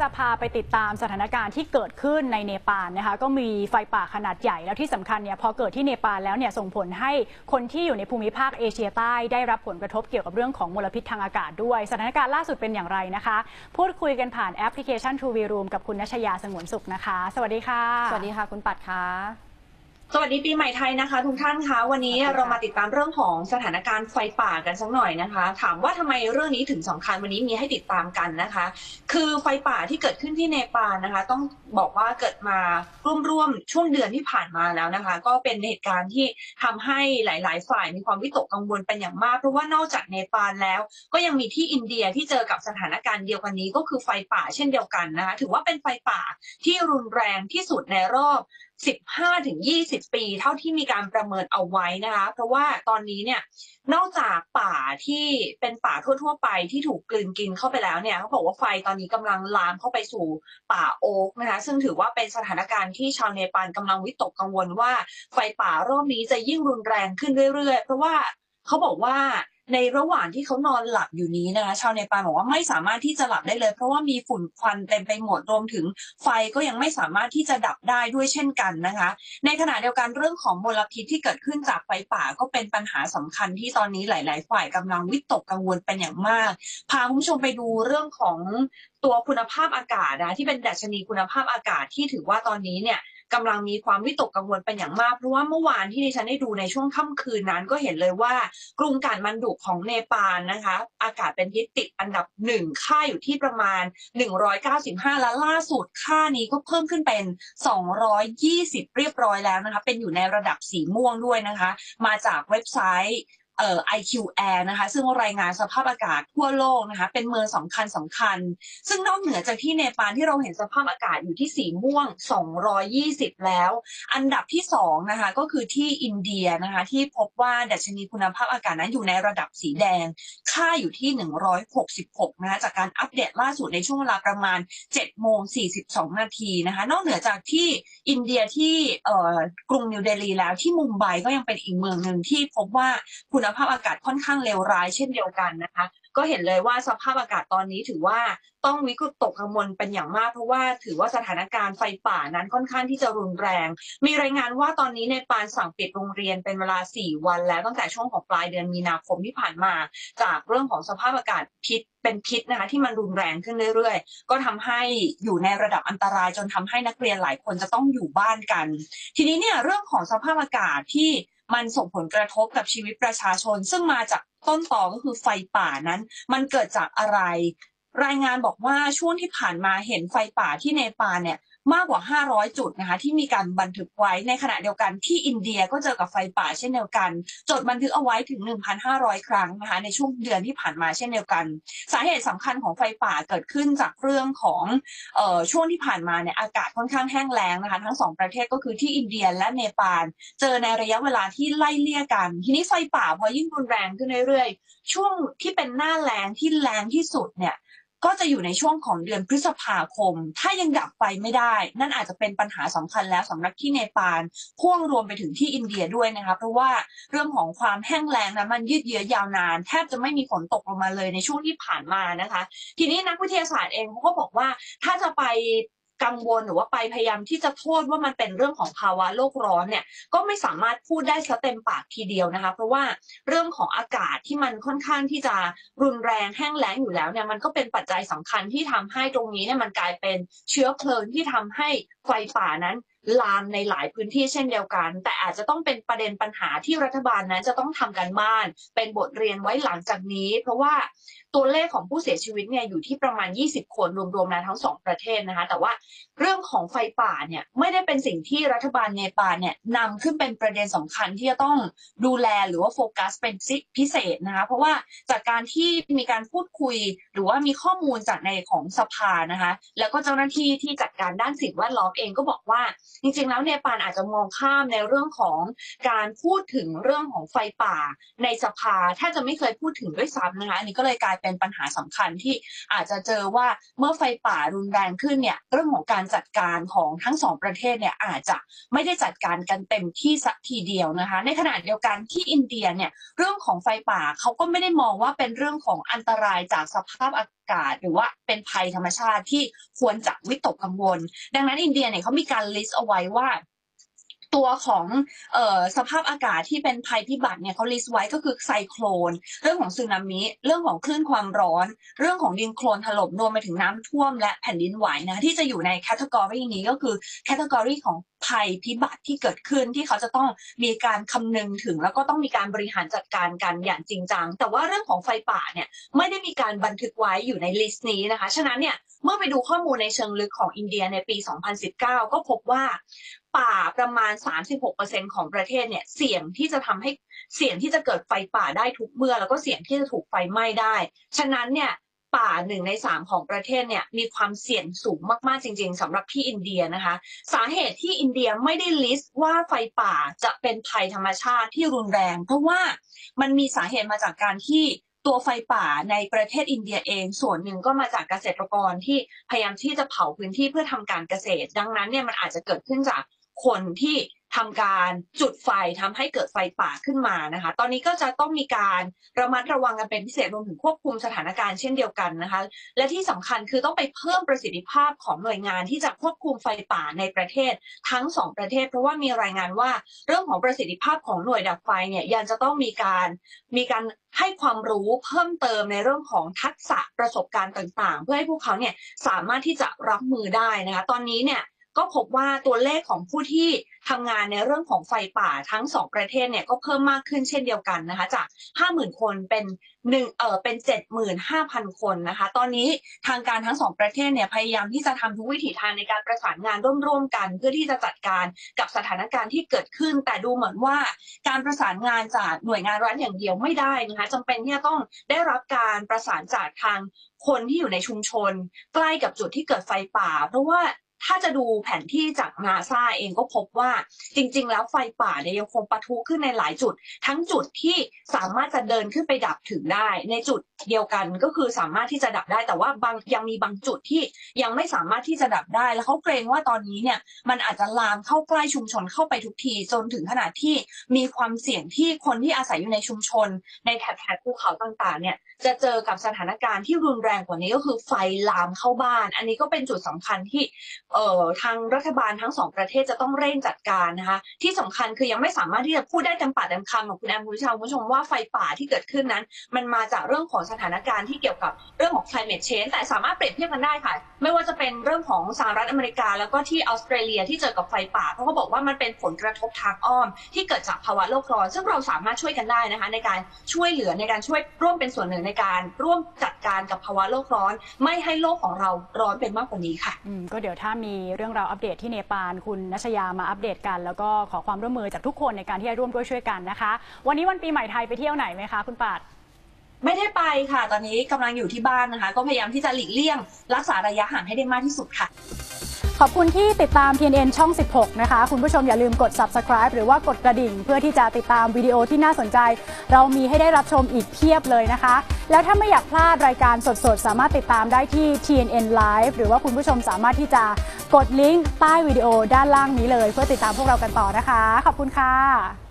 จะพาไปติดตามสถานการณ์ที่เกิดขึ้นในเนปาลนะคะก็มีไฟป่าขนาดใหญ่แล้วที่สำคัญเนี่ยพอเกิดที่เนปาลแล้วเนี่ยส่งผลให้คนที่อยู่ในภูมิภาคเอเชียใต้ได้รับผลกระทบเกี่ยวกับเรื่องของมลพิษทางอากาศด้วย สถานการณ์ล่าสุดเป็นอย่างไรนะคะ พูดคุยกันผ่านแอปพลิเคชัน True v Room กับคุณนัชยาสงวนสุขนะคะ สวัสดีค่ะ สวัสดีค่ะคุณปัดค่ะ สวัสดีปีใหม่ไทยนะคะ ทุกท่านคะวันนี้สวัสดีค่ะเรามาติดตามเรื่องของสถานการณ์ไฟป่ากันสักหน่อยนะคะ ถามว่าทำไมเรื่องนี้ถึงสำคัญวันนี้มีให้ติดตามกันนะคะ คือไฟป่าที่เกิดขึ้นที่เนปาลนะคะ ต้องบอกว่าเกิดมาร่วมๆช่วงเดือนที่ผ่านมาแล้วนะคะ ก็เป็นเหตุการณ์ที่ทำให้หลาย ๆ ฝ่ายมีความวิตกกังวลเป็นอย่างมาก เพราะว่านอกจากเนปาลแล้ว ก็ยังมีที่อินเดียที่เจอกับสถานการณ์เดียวกันนี้ก็คือไฟป่าเช่นเดียวกันนะคะถือว่าเป็นไฟป่าที่รุนแรงที่สุดในรอบ 15ถึง20 ปี เท่าที่มีการประเมินเอาไว้นะคะ เพราะว่าตอนนี้เนี่ยนอกจากป่าที่เป็นป่าทั่ว ๆ ไปที่ถูกกลืนกินเข้าไปแล้วเนี่ยเขาบอกว่าไฟตอนนี้กำลังลามเข้าไปสู่ป่าโอ๊กนะคะ ซึ่งถือว่าเป็นสถานการณ์ที่ชาวเนปาลกำลังวิตกกังวลว่าไฟป่ารอบนี้จะยิ่งรุนแรงขึ้นเรื่อยๆ เพราะว่าเขาบอกว่า ในระหว่างที่เขานอนหลับอยู่นี้นะคะชาวเนปาลบอกว่าไม่สามารถที่จะหลับได้เลย เพราะว่ามีฝุ่นควันเต็มไปหมดรวมถึงไฟก็ยังไม่สามารถที่จะดับได้ด้วยเช่นกันนะคะ ในขณะเดียวกันเรื่องของมลพิษที่เกิดขึ้นจากไฟป่าก็เป็นปัญหาสำคัญที่ตอนนี้หลาย ๆ ฝ่ายกำลังวิตกกังวลเป็นอย่างมาก พาคุณผู้ชมไปดูเรื่องของตัวคุณภาพอากาศนะที่เป็นดัชนีคุณภาพอากาศที่ถือว่าตอนนี้เนี่ย กำลังมีความวิตกกังวลเป็นอย่างมาก เพราะว่าเมื่อวานที่ดิฉันได้ดูในช่วงค่ำคืนนั้นก็เห็นเลยว่ากรุงกาฐมันดุของเนปาลนะคะ อากาศเป็นพิษติดอันดับหนึ่งค่าอยู่ที่ประมาณ 195 และล่าสุดค่านี้ก็เพิ่มขึ้นเป็น 220 เรียบร้อยแล้วนะคะ เป็นอยู่ในระดับสีม่วงด้วยนะคะ มาจากเว็บไซต์ เอ่อ IQ Air นะคะซึ่งรายงานสภาพอากาศทั่วโลกนะคะเป็นเมืองสำคัญสำคัญ ซึ่งนอกเหนือจากที่เนปาลที่เราเห็นสภาพอากาศอยู่ที่สีม่วง 220 แล้ว อันดับที่สองนะคะก็คือที่อินเดียนะคะที่พบว่าดัชนีคุณภาพอากาศนั้นอยู่ในระดับสีแดง ค่าอยู่ที่ 166 นะคะจากการอัปเดตล่าสุดในช่วงเวลาประมาณ7โมง42 นาทีนะคะนอกเหนือจากที่อินเดียที่เอ่อกรุงนิวเดลีแล้วที่มุมไบก็ยังเป็นอีกเมืองหนึ่งที่พบว่าคุณภาพอากาศค่อนข้างเลวร้ายเช่นเดียวกันนะคะ ก็เห็นเลยว่าสภาพอากาศตอนนี้ถือว่าต้องวิกฤตตกกังวลเป็นอย่างมาก เพราะว่าถือว่าสถานการณ์ไฟป่านั้นค่อนข้างที่จะรุนแรง มีรายงานว่าตอนนี้ในปานสั่งปิดโรงเรียนเป็นเวลา 4 วันแล้วตั้งแต่ช่วงของปลายเดือนมีนาคมที่ผ่านมา จากเรื่องของสภาพอากาศพิษเป็นพิษนะคะที่มันรุนแรงขึ้นเรื่อยๆ ก็ทำให้อยู่ในระดับอันตรายจนทำให้นักเรียนหลายคนจะต้องอยู่บ้านกัน ทีนี้เนี่ยเรื่องของสภาพอากาศที่ มันส่งผลกระทบกับชีวิตประชาชน ซึ่งมาจากต้นตอก็คือไฟป่านั้น มันเกิดจากอะไร รายงานบอกว่าช่วงที่ผ่านมาเห็นไฟป่าที่เนปาลเนี่ย มากกว่า 500 จุดนะคะที่มีการบันทึกไว้ในขณะเดียวกันที่อินเดียก็เจอกับไฟป่าเช่นเดียวกัน จดบันทึกเอาไว้ถึง 1,500 ครั้งนะคะในช่วงเดือนที่ผ่านมาเช่นเดียวกัน สาเหตุสำคัญของไฟป่าเกิดขึ้นจากเรื่องของเอ่อช่วงที่ผ่านมาเนี่ยอากาศค่อนข้างแห้งแล้งนะคะทั้งสองประเทศก็คือที่อินเดียและเนปาลเจอในระยะเวลาที่ไล่เลี่ยกัน ทีนี้ไฟป่าพอยิ่งรุนแรงขึ้นเรื่อยๆช่วงที่เป็นหน้าแรงที่แรงที่สุดเนี่ย ก็จะอยู่ในช่วงของเดือนพฤษภาคม ถ้ายังดับไฟไม่ได้ นั่นอาจจะเป็นปัญหาสำคัญแล้วสำหรับที่เนปาลพ่วงรวมไปถึงที่อินเดียด้วยนะคะเพราะว่าเรื่องของความแห้งแล้งนะมันยืดเยื้อยาวนาน แทบจะไม่มีฝนตกลงมาเลยในช่วงที่ผ่านมานะคะ ทีนี้นักวิทยาศาสตร์เองเขาก็บอกว่าถ้าจะไป กังวลหรือว่าไปพยายามที่จะโทษว่ามันเป็นเรื่องของภาวะโลกร้อนเนี่ยก็ไม่สามารถพูดได้ซะเต็มปากทีเดียวนะคะ เพราะว่าเรื่องของอากาศที่มันค่อนข้างที่จะรุนแรงแห้งแล้งอยู่แล้วเนี่ยมันก็เป็นปัจจัยสำคัญที่ทำให้ตรงนี้เนี่ยมันกลายเป็นเชื้อเพลิงที่ทำให้ไฟป่านั้น ลามในหลายพื้นที่เช่นเดียวกัน แต่อาจจะต้องเป็นประเด็นปัญหาที่รัฐบาลนั้นจะต้องทำกันบ้าน เป็นบทเรียนไว้หลังจากนี้ เพราะว่าตัวเลขของผู้เสียชีวิตเนี่ยอยู่ที่ประมาณ 20 คนรวมๆนะทั้งสองประเทศนะคะแต่ว่าเรื่องของไฟป่าเนี่ยไม่ได้เป็นสิ่งที่รัฐบาลเนปาลเนี่ยนำขึ้นเป็นประเด็นสำคัญที่จะต้องดูแลหรือว่าโฟกัสเป็นพิเศษนะคะเพราะว่าจากการที่มีการพูดคุย หรือว่ามีข้อมูลจากในของสภานะคะแล้วก็เจ้าหน้าที่ที่จัดการด้านสิ่งแวดล้อมเองก็บอกว่าจริงๆ แล้วเนปาลอาจจะมองข้ามในเรื่องของการพูดถึงเรื่องของไฟป่าในสภาแทบจะไม่เคยพูดถึงด้วยซ้ำนะคะอันนี้ก็เลยกลายเป็นปัญหาสำคัญที่อาจจะเจอว่าเมื่อไฟป่ารุนแรงขึ้นเนี่ยเรื่องของการจัดการของทั้งสองประเทศเนี่ยอาจจะไม่ได้จัดการกันเต็มที่สักทีเดียวนะคะ ในขณะเดียวกันที่อินเดียเนี่ยเรื่องของไฟป่าเขาก็ไม่ได้มองว่าเป็นเรื่องของอันตรายจากสภาพอากกาศ หรือว่าเป็นภัยธรรมชาติที่ควรจะวิตกกังวล ดังนั้นอินเดียเนี่ยเขามีการ list เอาไว้ว่า ตัวของออสภาพอากาศที่เป็นภัยพิบัติเนี่ยเขา list ไว้ก็คือไซโคลน เรื่องของสึนามิ เรื่องของคลื่นความร้อน เรื่องของดินโคลนถล่มรวมไปถึงน้ำท่วมและแผ่นดินไหวนะที่จะอยู่ใน category นี้ก็คือ category ของภัยพิบัติที่เกิดขึ้นที่เขาจะต้องมีการคำนึงถึง แล้วก็ต้องมีการบริหารจัดการกันอย่างจริงจัง แต่ว่าเรื่องของไฟป่าเนี่ยไม่ได้มีการบันทึกไว้อยู่ใน list นี้นะคะ ฉะนั้นเนี่ยเมื่อไปดูข้อมูลในเชิงลึกของอินเดียในปี 2019 ก็พบว่า ป่าประมาณ 36%ของประเทศเนี่ยเสี่ยงที่จะทำให้เสี่ยงที่จะเกิดไฟป่าได้ทุกเมื่อ แล้วก็เสี่ยงที่จะถูกไฟไหม้ได้ ฉะนั้นเนี่ยป่าหนึ่งในสามของประเทศเนี่ยมีความเสี่ยงสูงมากๆจริง ๆสำหรับที่อินเดียนะคะ สาเหตุที่อินเดียไม่ได้ list ว่าไฟป่าจะเป็นภัยธรรมชาติที่รุนแรงเพราะว่ามันมีสาเหตุมาจากการที่ตัวไฟป่าในประเทศอินเดียเอง ส่วนหนึ่งก็มาจากเกษตรกรที่พยายามที่จะเผาพื้นที่เพื่อทำการเกษตร ดังนั้นเนี่ยมันอาจจะเกิดขึ้นจาก คนที่ทำการจุดไฟทำให้เกิดไฟป่าขึ้นมานะคะ ตอนนี้ก็จะต้องมีการระมัดระวังกันเป็นพิเศษรวมถึงควบคุมสถานการณ์เช่นเดียวกันนะคะ และที่สำคัญคือต้องไปเพิ่มประสิทธิภาพของหน่วยงานที่จะควบคุมไฟป่าในประเทศทั้งสองประเทศ เพราะว่ามีรายงานว่าเรื่องของประสิทธิภาพของหน่วยดับไฟเนี่ยยังจะต้องมีการมีการให้ความรู้เพิ่มเติมในเรื่องของทักษะประสบการณ์ต่าง ๆ เพื่อให้พวกเขาเนี่ยสามารถที่จะรับมือได้นะคะ ตอนนี้เนี่ย ก็พบว่าตัวเลขของผู้ที่ทำงานในเรื่องของไฟป่าทั้งสองประเทศเนี่ยก็เพิ่มมากขึ้นเช่นเดียวกันนะคะจาก 50,000 คนเป็นหนึ่งเออเป็น 75,000 คนนะคะ ตอนนี้ทางการทั้งสองประเทศเนี่ยพยายามที่จะทำทุกวิถีทางในการประสานงานร่วมๆกัน เพื่อที่จะจัดการกับสถานการณ์ที่เกิดขึ้น แต่ดูเหมือนว่าการประสานงานจากหน่วยงานรัฐอย่างเดียวไม่ได้นะคะจำเป็นที่จะต้องได้รับการประสานจากทางคนที่อยู่ในชุมชน ใกล้กับจุดที่เกิดไฟป่า เพราะว่า ถ้าจะดูแผนที่จากนาซาเองก็พบว่าจริง ๆ แล้วไฟป่าเนี่ยยังคงปะทุขึ้นในหลายจุด ทั้งจุดที่สามารถจะเดินขึ้นไปดับถึงได้ ในจุดเดียวกันก็คือสามารถที่จะดับได้ แต่ว่าบางยังมีบางจุดที่ยังไม่สามารถที่จะดับได้ แล้วเขาเกรงว่าตอนนี้เนี่ยมันอาจจะลามเข้าใกล้ชุมชนเข้าไปทุกทีจนถึงขนาดที่มีความเสี่ยงที่คนที่อาศัยอยู่ในชุมชน ในแถบแถบภูเขาต่างๆเนี่ยจะเจอกับสถานการณ์ที่รุนแรงกว่านี้ก็คือไฟลามเข้าบ้าน อันนี้ก็เป็นจุดสำคัญที่เอ่อทางรัฐบาลทั้งสองประเทศจะต้องเร่งจัดการนะคะที่สำคัญคือยังไม่สามารถที่จะพูดได้เต็มปากเต็มคำของคุณแอมคุณผู้ชมคุณผู้ชมว่าไฟป่าที่เกิดขึ้นนั้น มันมาจากเรื่องของสถานการณ์ที่เกี่ยวกับเรื่องของ climate change แต่สามารถเปรียบเทียบกันได้ค่ะ ไม่ว่าจะเป็นเรื่องของสหรัฐอเมริกา แล้วก็ที่ออสเตรเลียที่เจอกับไฟป่าเพราะเขาบอกว่ามันเป็นผลกระทบทางอ้อม ที่เกิดจากภาวะโลกร้อนซึ่งเราสามารถช่วยกันได้นะคะในการช่วยเหลือในการช่วยร่วมเป็นส่วนหนึ่งในการร่วมจัดการกับภาวะโลกร้อน ไม่ให้โลกของเราร้อนเป็นมากกว่านี้ค่ะอืมก็เดี๋ยวถ้ามีเรื่องราวอัปเดตที่เนปาลคุณนัชยามาอัปเดตกัน แล้วก็ขอความร่วมมือจากทุกคนในการที่จะร่วมด้วยช่วยกันนะคะ วันนี้วันปีใหม่ไทยไปเที่ยวไหนไหมคะคุณปาด ไม่ได้ไปค่ะ ตอนนี้กำลังอยู่ที่บ้านนะคะ ก็พยายามที่จะหลีกเลี่ยง รักษาระยะห่างให้ได้มากที่สุดค่ะ ขอบคุณที่ติดตาม TNN ช่อง 16 นะคะ คุณผู้ชมอย่าลืมกด subscribe หรือว่ากดกระดิ่ง เพื่อที่จะติดตามวิดีโอที่น่าสนใจ เรามีให้ได้รับชมอีกเพียบเลยนะคะ แล้วถ้าไม่อยากพลาดรายการสดๆ สามารถติดตามได้ที่ TNN Live หรือว่าคุณผู้ชมสามารถที่จะกดลิงก์ใต้วิดีโอด้านล่างนี้เลย เพื่อติดตามพวกเรากันต่อนะคะ ขอบคุณค่ะ